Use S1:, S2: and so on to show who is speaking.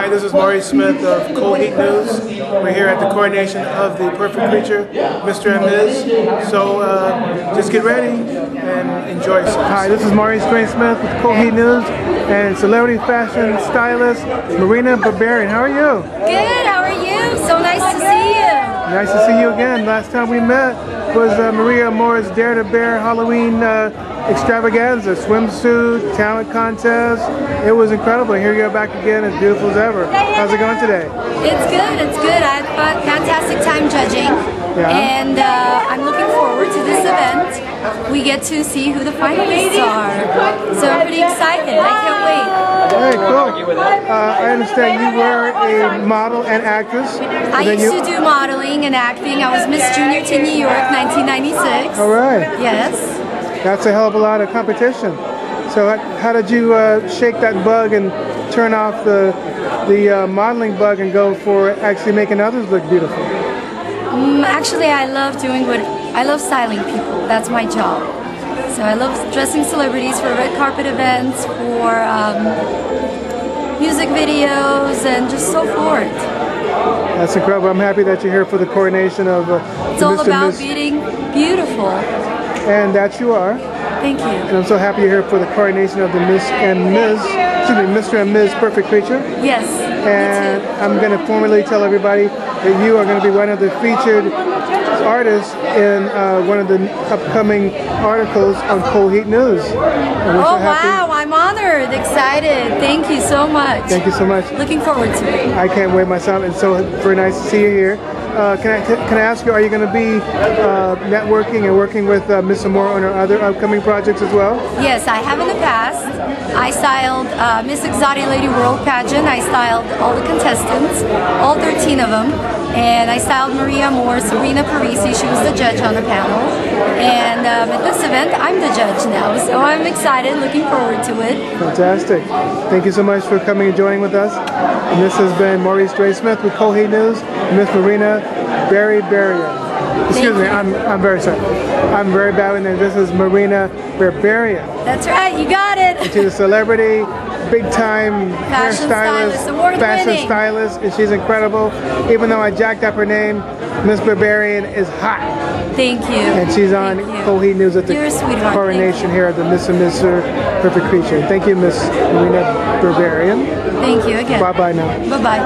S1: Hi, this is Maurice Smith of Cold Heat News. We're here at the coronation of the perfect creature, Mr. and Ms. So uh, just get ready and enjoy yourself.
S2: Hi, this is Maurice Dwayne Smith with Cold Heat News and celebrity fashion stylist Marina Berberyan. How are you?
S3: Good, how are you? So nice to see you.
S2: Nice to see you again. Last time we met was uh, Maria Amor's Dare to Bear Halloween uh, extravaganza, swimsuit, talent contest. It was incredible. Here you are back again, as beautiful as ever. How's it going today?
S3: It's good, it's good. I had a fantastic time judging.
S2: Yeah.
S3: And uh, We get to see who the finalists are. So I'm pretty excited. I can't wait.
S2: Hey, cool. Uh, I understand you were a model and actress.
S3: I
S2: and
S3: used to do modeling and acting. I was Miss Junior to New York 1996.
S2: All right.
S3: Yes.
S2: That's a hell of a lot of competition. So how, how did you uh, shake that bug and turn off the the uh, modeling bug and go for actually making others look beautiful?
S3: Mm, actually, I love doing what I love styling people. That's my job. So I love dressing celebrities for red carpet events, for um, music videos, and just so forth.
S2: That's incredible. I'm happy that you're here for the coronation of uh,
S3: It's all
S2: Mr.
S3: about
S2: Miss,
S3: being beautiful.
S2: and that you are.
S3: Thank you.
S2: And I'm so happy you're here for the coronation of the Miss and Ms. Excuse me, Mr. and Ms. Perfect Creature.
S3: Yes.
S2: And. I'm going to formally tell everybody that you are going to be one of the featured artists in uh, one of the upcoming articles on Cold Heat News.
S3: Oh wow! I'm honored, excited. Thank you so much.
S2: Thank you so much.
S3: Looking forward to it.
S2: I can't wait myself. It's so very nice to see you here. Uh, can I can I ask you, are you going to be uh, networking and working with uh, Miss Amor on her other upcoming projects as well?
S3: Yes, I have in the past. I styled uh, Miss Exotic Lady World pageant. I styled all the contestants, all 13 of them, and I styled Maria Amor, Serena Parisi. She was the judge on the panel. And um, at this event, I'm the judge now, so I'm excited, looking forward to it.
S2: Fantastic. Thank you so much for coming and joining with us. And this has been Maurice Dre Smith with Cold Heat News, Miss Marina Barry Barian. Excuse me, I'm, I'm very sorry. I'm very bad with names. This is Marina Berberyan.
S3: That's right, you got it.
S2: She's a celebrity, big time
S3: Fashion
S2: hairstylist,
S3: stylist,
S2: fashion
S3: winning.
S2: stylist, and she's incredible. Even though I jacked up her name, Miss Berberyan is hot.
S3: Thank you.
S2: And she's on
S3: Thank you.
S2: Cold Heat News at the
S3: You're a sweetheart.
S2: coronation here at the Miss and Mr. Perfect Creature. Thank you, Miss Marina Berberyan.
S3: Thank you again.
S2: Bye bye now.
S3: Bye bye.